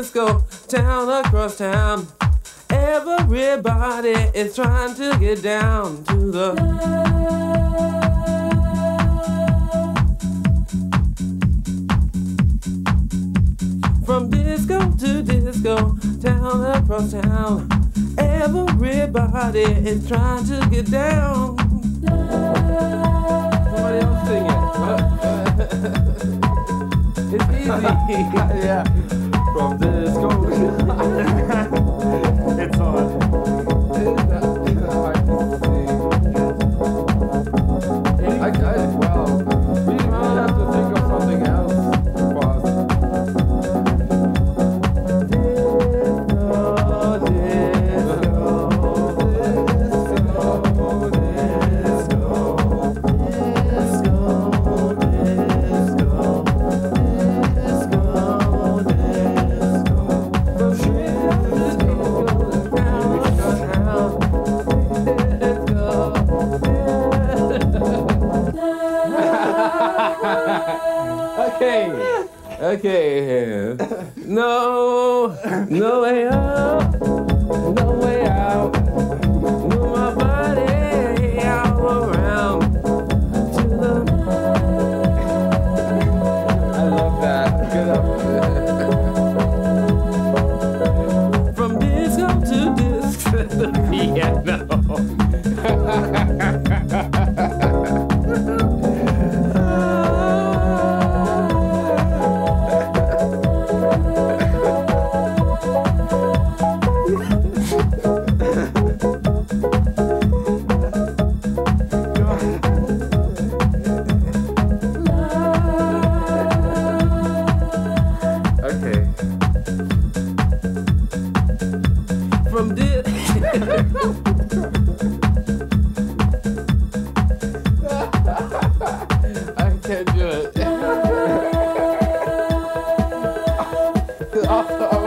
disco town across town. Everybody is trying to get down to the From disco to disco, town across town. Everybody is trying to get down. Somebody else sing it. it's easy. yeah. Okay. No. No way out. No way out. I can't do it.